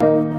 you.